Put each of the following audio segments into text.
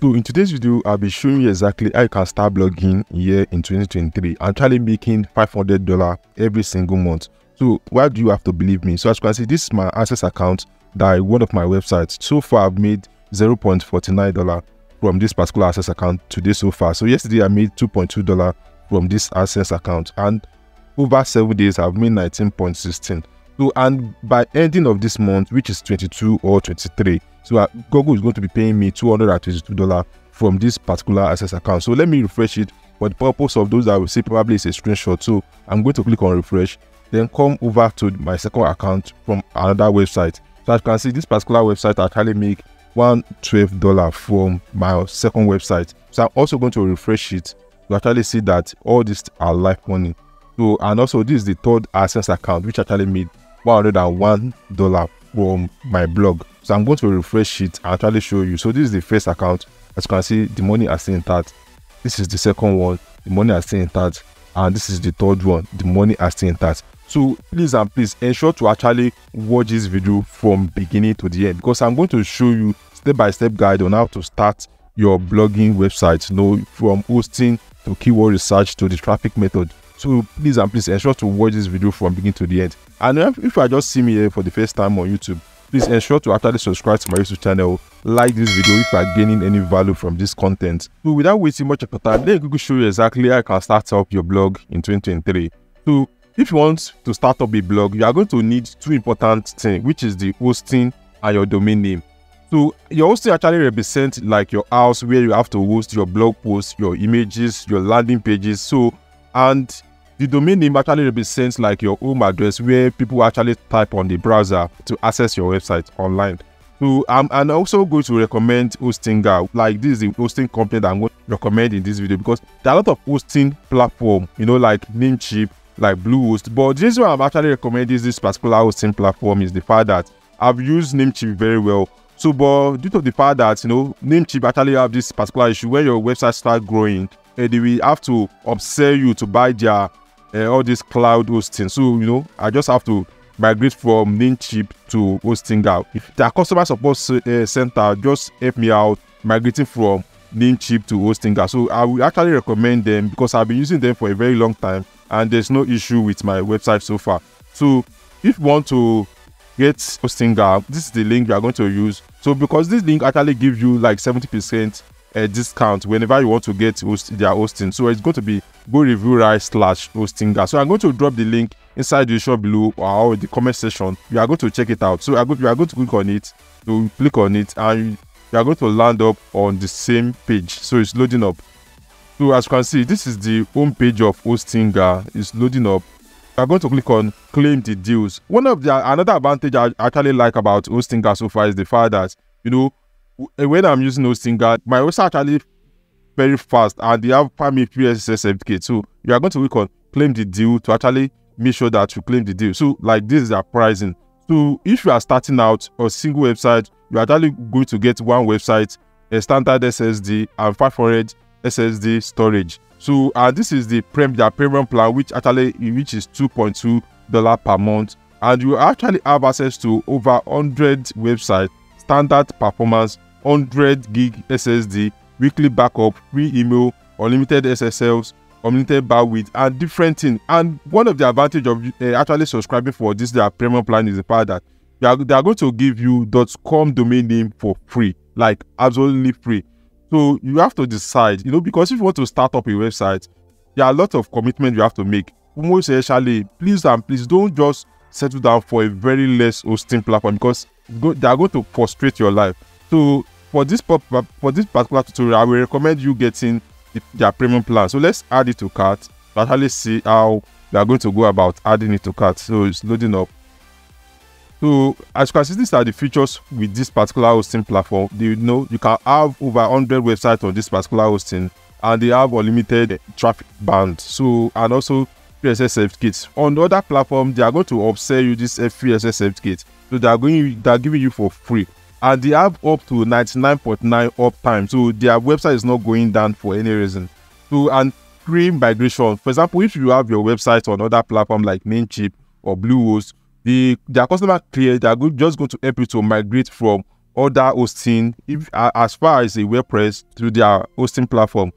So in today's video, I'll be showing you exactly how you can start blogging here in 2023 and try making $500 every single month. So why do you have to believe me? So as you can see, this is my AdSense account that one of my websites. So far, I've made $0.49 from this particular AdSense account today so far. So yesterday, I made $2.2 from this AdSense account and over seven days, I've made 19.16. So and by ending of this month, which is 22 or 23, so uh, Google is going to be paying me $222 from this particular AdSense account. So let me refresh it for the purpose of those that will see probably it's a screenshot. So I'm going to click on refresh, then come over to my second account from another website. So as you can see, this particular website actually make $112 from my second website. So I'm also going to refresh it to actually see that all these are live money. So and also this is the third AdSense account which actually made $101 from my blog. So I'm going to refresh it and actually show you. So this is the first account. As you can see, the money are still intact. This is the second one. The money are still intact. And this is the third one. The money are still intact. So please and please ensure to actually watch this video from beginning to the end because I'm going to show you step-by-step -step guide on how to start your blogging website. You know, from hosting to keyword research to the traffic method. So please and please ensure to watch this video from beginning to the end. And if you are just seeing me here for the first time on YouTube, please ensure to actually subscribe to my youtube channel like this video if you are gaining any value from this content. So without wasting much of your time let me show you exactly how you can start up your blog in 2023 so if you want to start up a blog you are going to need two important things which is the hosting and your domain name. So your hosting actually represents like your house where you have to host your blog posts your images your landing pages so and the domain name actually represents like your home address where people actually type on the browser to access your website online. So I'm, I'm also going to recommend Hostinger. Like this is the hosting company that I'm going to recommend in this video because there are a lot of hosting platform, you know, like Namecheap, like Bluehost. But this one I'm actually recommending this particular hosting platform is the fact that I've used Namecheap very well. So, but due to the fact that you know Namecheap actually have this particular issue when your website start growing, uh, they will have to upsell you to buy their uh, all this cloud hosting. So, you know, I just have to migrate from Namecheap to Hostinger. If the customer support uh, center just help me out migrating from Namecheap to Hostinger. So I will actually recommend them because I've been using them for a very long time and there's no issue with my website so far. So if you want to get Hostinger, this is the link you are going to use. So because this link actually gives you like 70% a discount whenever you want to get host their hosting. So it's going to be goreviewrite slash hostinger. So I'm going to drop the link inside the shop below or in the comment section. You are going to check it out. So you are going to click on it. you click on it and you are going to land up on the same page. So it's loading up. So as you can see, this is the home page of Hostinger. It's loading up. You are going to click on claim the deals. One of the another advantage I actually like about Hostinger so far is the fact that you know when I'm using Hostinger, my website actually very fast and they have free SSL certificate. So you are going to click on claim the deal to actually make sure that you claim the deal. So like this is their pricing. So if you are starting out a single website, you are actually going to get one website, a standard SSD and 500 SSD storage. So and this is the premium plan, which actually which is 2.2 dollar per month, and you actually have access to over 100 websites, standard performance 100 gig SSD, weekly backup, free email, unlimited SSLs, unlimited bandwidth, and different things. And one of the advantage of uh, actually subscribing for this their premium plan is the fact that they are, they are going to give you .com domain name for free, like absolutely free. So you have to decide, you know, because if you want to start up a website, there are a lot of commitment you have to make. Most especially, please and please don't just settle down for a very less hosting platform because they are going to frustrate your life. So for this for this particular tutorial, I will recommend you getting the, their premium plan. So let's add it to cart. Actually see how we are going to go about adding it to cart. So it's loading up. So as you can see, these are the features with this particular hosting platform. You know you can have over 100 websites on this particular hosting, and they have unlimited traffic band. So and also FreeSSL certificates. On the other platform, they are going to upsell you this FreeSSL certificate. So they are going they are giving you for free and they have up to 99.9 uptime so their website is not going down for any reason so and free migration for example if you have your website on other platform like namecheap or bluehost the their customer care they are just going to help you to migrate from other hosting if as far as a WordPress through their hosting platform.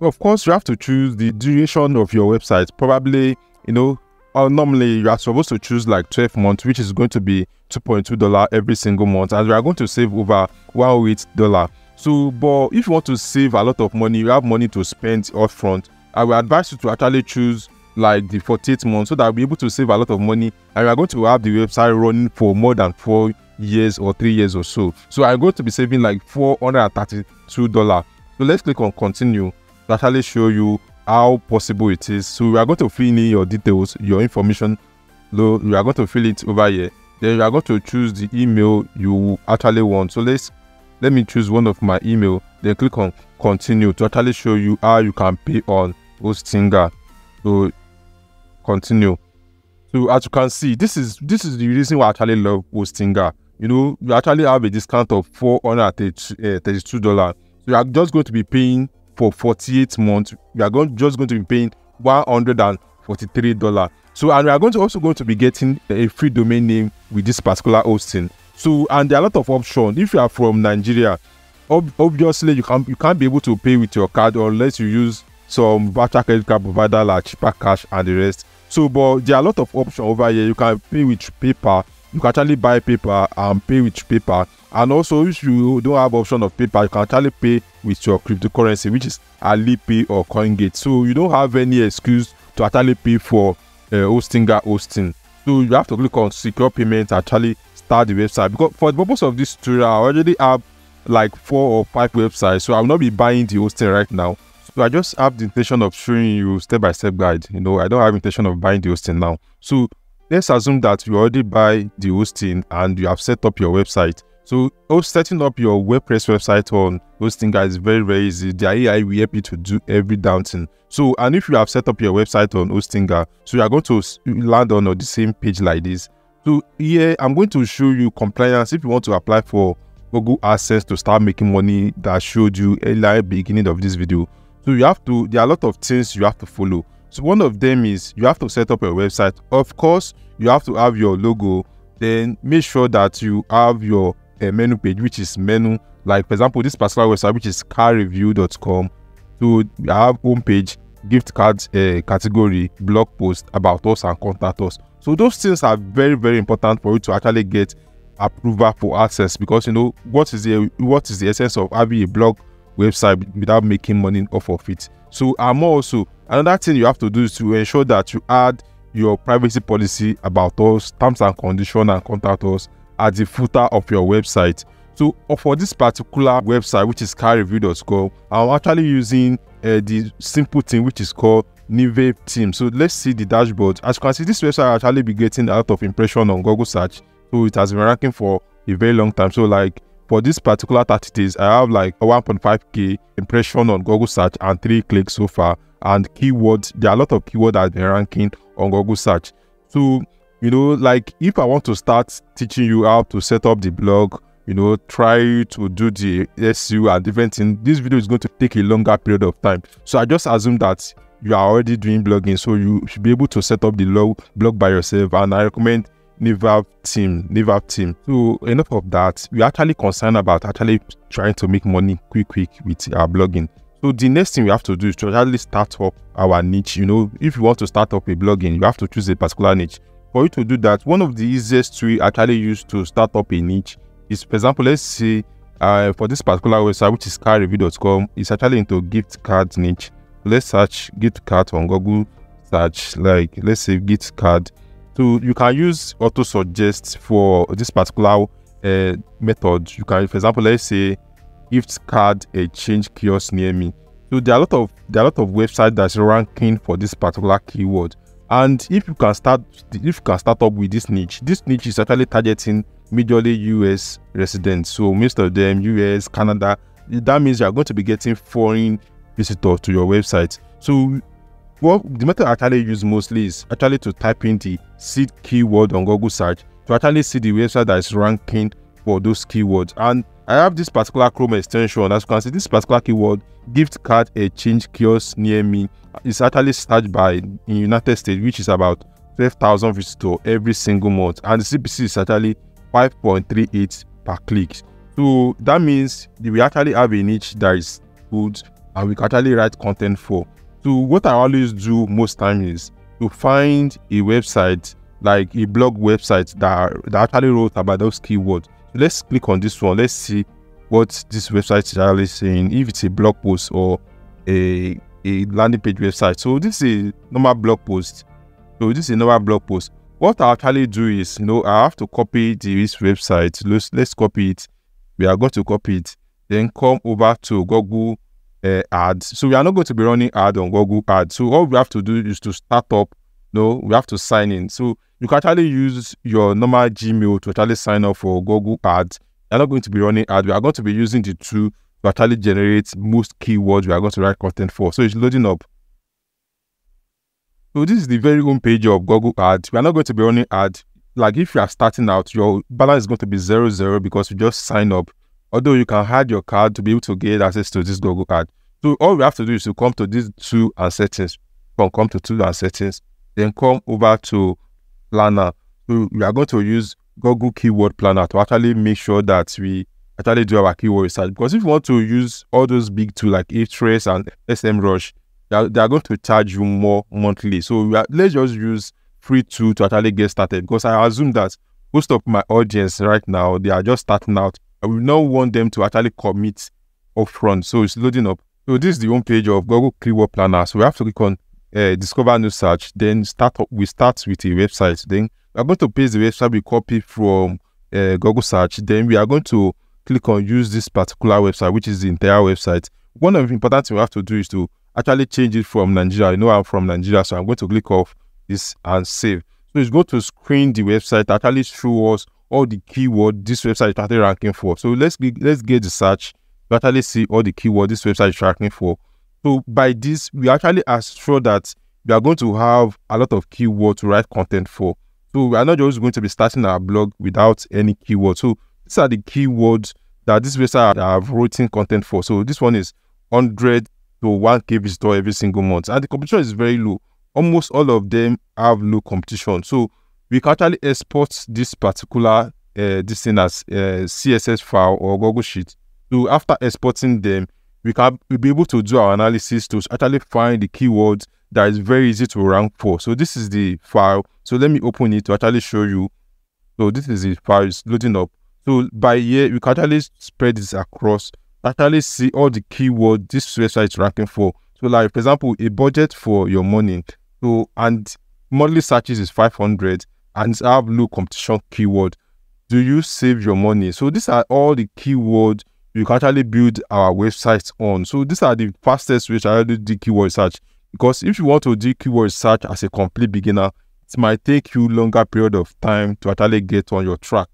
Of course, you have to choose the duration of your website. Probably, you know, uh, normally you are supposed to choose like 12 months, which is going to be $2.2 every single month, and we are going to save over $108. So, but if you want to save a lot of money, you have money to spend upfront, I will advise you to actually choose like the 48 months so that we'll be able to save a lot of money and we are going to have the website running for more than four years or three years or so. So I'm going to be saving like $432. So let's click on continue to actually show you how possible it is. So we are going to fill in your details, your information. So we are going to fill it over here. Then you are going to choose the email you actually want. So let's let me choose one of my email. Then click on continue to actually show you how you can pay on Hostinger. So continue. So as you can see, this is this is the reason why I actually love Hostinger. You know, you actually have a discount of four hundred eh, thirty-two dollars. So you are just going to be paying for 48 months. You are going just going to be paying one hundred and forty-three dollars. So and we are going to also going to be getting a free domain name with this particular hosting. So and there are a lot of options. If you are from Nigeria, ob obviously you can you can't be able to pay with your card unless you use some virtual credit card provider like Chipper Cash and the rest so but there are a lot of options over here you can pay with paper you can actually buy paper and pay with paper and also if you don't have option of paper you can actually pay with your cryptocurrency which is alipay or coingate so you don't have any excuse to actually pay for uh, hosting hosting so you have to click on secure payment actually start the website because for the purpose of this tutorial i already have like four or five websites so i will not be buying the hosting right now so I just have the intention of showing you step by step guide. You know, I don't have intention of buying the hosting now. So let's assume that you already buy the hosting and you have set up your website. So oh, setting up your WordPress website on hosting guys is very, very easy. The AI will help you to do every down thing. So, and if you have set up your website on Hostinger, ah, so you are going to land on the same page like this. So here, I'm going to show you compliance if you want to apply for Google AdSense to start making money that showed you earlier beginning of this video. So you have to, there are a lot of things you have to follow. So one of them is you have to set up a website. Of course, you have to have your logo. Then make sure that you have your uh, menu page, which is menu. Like for example, this particular website, which is carreview.com. So you have homepage, gift cards uh, category, blog post about us and contact us. So those things are very very important for you to actually get approval for AdSense because you know what is the what is the essence of having a blog website without making money off of it. So I'm also another thing you have to do is to ensure that you add your privacy policy about us, terms and conditions and contact us at the footer of your website. So uh, for this particular website, which is carreview.com, I'm actually using uh, the simple thing which is called Neve theme. So let's see the dashboard. As you can see, this website actually be getting a lot of impression on Google search. So it has been ranking for a very long time. So like for this particular 30 days, I have like 1.5k impression on Google search and three clicks so far. And keywords, there are a lot of keywords that been ranking on Google search. So, you know, like if I want to start teaching you how to set up the blog, you know, try to do the SEO and different things, this video is going to take a longer period of time. So I just assume that you are already doing blogging, so you should be able to set up the blog by yourself. And I recommend Naval team, Naval team. So enough of that. We're actually concerned about actually trying to make money quick, quick with our blogging. So the next thing we have to do is to actually start up our niche. You know, if you want to start up a blogging, you have to choose a particular niche. For you to do that, one of the easiest we actually use to start up a niche is, for example, let's say uh, for this particular website, which is carreview.com, it's actually into gift card niche. Let's search gift card on Google search, like let's say gift card so you can use auto suggest for this particular uh, method. You can, for example, let's say gift card exchange kiosk near me. So there are a lot of there are a lot of websites that's ranking for this particular keyword. And if you can start if you can start up with this niche, this niche is actually targeting majorly US residents. So most of them US, Canada. That means you are going to be getting foreign visitors to your website. So well, the method I actually use mostly is actually to type in the seed keyword on Google search to actually see the website that is ranking for those keywords. And I have this particular Chrome extension. As you can see, this particular keyword, gift card exchange kiosk near me, is actually searched by in United States, which is about 12,000 visitors every single month. And the CPC is actually 5.38 per click. So that means we actually have a niche that is good and we can actually write content for. So what I always do most time is to find a website like a blog website that, that actually wrote about those keywords. Let's click on this one. Let's see what this website is actually saying. If it's a blog post or a, a landing page website. So this is normal blog post. So this is a normal blog post. What I actually do is, you know, I have to copy this website. Let's let's copy it. We are going to copy it. Then come over to Google uh, Ads. So we are not going to be running ad on Google Ads. So all we have to do is to start up. No, we have to sign in. So you can actually use your normal Gmail to actually sign up for Google Ads. You're not going to be running ads. We are going to be using the tool to actually generate most keywords we are going to write content for. So it's loading up. So this is the very home page of Google Ads. We are not going to be running ads. Like if you are starting out, your balance is going to be zero zero because you just sign up. Although you can hide your card to be able to get access to this Google Ad. So all we have to do is to come to these two and settings. Come, come to two and settings. Then come over to planner. So we are going to use Google Keyword Planner to actually make sure that we actually do our keyword research. Because if you want to use all those big tools like Ahrefs and SEMrush, they are, they are going to charge you more monthly. So are, let's just use free tool to actually get started. Because I assume that most of my audience right now, they are just starting out. I will not want them to actually commit upfront. So it's loading up. So this is the home page of Google Keyword Planner. So we have to click on uh, discover new search, then start up, we start with a website. Then we're going to paste the website we copy from uh, Google search. Then we are going to click on use this particular website, which is the entire website. One of the important things we have to do is to actually change it from Nigeria. You know I'm from Nigeria, so I'm going to click off this and save. So it's going to screen the website, actually show us all the keyword this website is actually ranking for. So let's let's get the search to actually see all the keyword this website is ranking for. So by this, we actually are sure that we are going to have a lot of keywords to write content for. So we are not just going to be starting our blog without any keywords. So these are the keywords that this website have written content for. So this one is 100 to 1k visitor every single month. And the competition is very low. Almost all of them have low competition. So we can actually export this particular uh, this thing as uh, CSV file or Google Sheet. So after exporting them, we can we'll be able to do our analysis to actually find the keywords that is very easy to rank for. So this is the file. So let me open it to actually show you. So this is the file it's loading up. So by here, we can actually spread this across, actually see all the keywords this website is ranking for. So like for example, a budget for your money. So and monthly searches is 500 and have low competition keyword. Do you save your money? So these are all the keywords you can actually build our website on. So these are the fastest ways to actually do keyword search. Because if you want to do keyword search as a complete beginner, it might take you longer period of time to actually get on your track.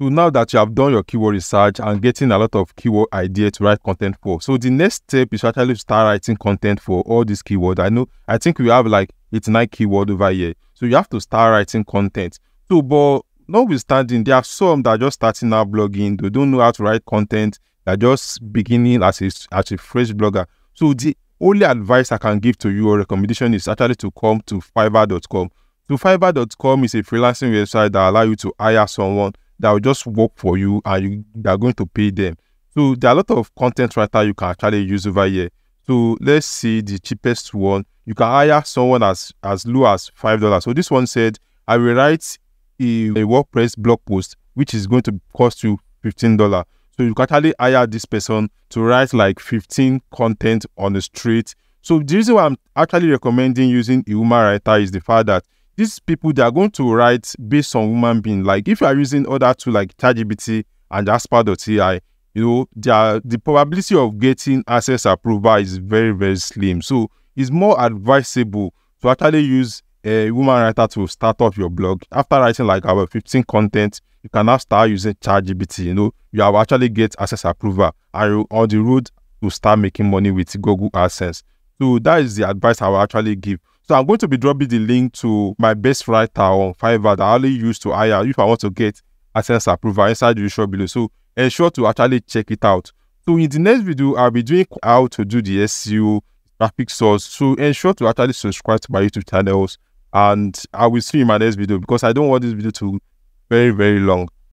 So now that you have done your keyword research and getting a lot of keyword idea to write content for, so the next step is actually start writing content for all these keywords. I know, I think we have like 89 keyword over here. So you have to start writing content. So, but notwithstanding, there are some that are just starting out blogging. They don't know how to write content. They're just beginning as a, as a fresh blogger. So the only advice I can give to you or recommendation is actually to come to fiverr.com. So fiverr.com is a freelancing website that allow you to hire someone that will just work for you and you they are going to pay them. So there are a lot of content writer you can actually use over here. So let's see the cheapest one. You can hire someone as as low as five dollars. So this one said, I will write a, a WordPress blog post which is going to cost you fifteen dollars. So you can actually hire this person to write like 15 content on the street. So the reason why I'm actually recommending using a human writer is the fact that these people they are going to write based on human being. Like if you are using other tools like ChatGPT and Jasper.ai, you know, the, the probability of getting AdSense approval is very, very slim. So it's more advisable to actually use a woman writer to start off your blog. After writing like our 15 content, you can now start using ChatGPT. You know, you have actually get AdSense approval and you're on the road to start making money with Google AdSense. So that is the advice I will actually give. So I'm going to be dropping the link to my best writer on Fiverr that I only use to hire if I want to get AdSense approval inside the show below. So ensure to actually check it out. So in the next video, I'll be doing how to do the SEO traffic source. So ensure to actually subscribe to my YouTube channels and I will see you in my next video because I don't want this video to very, very long.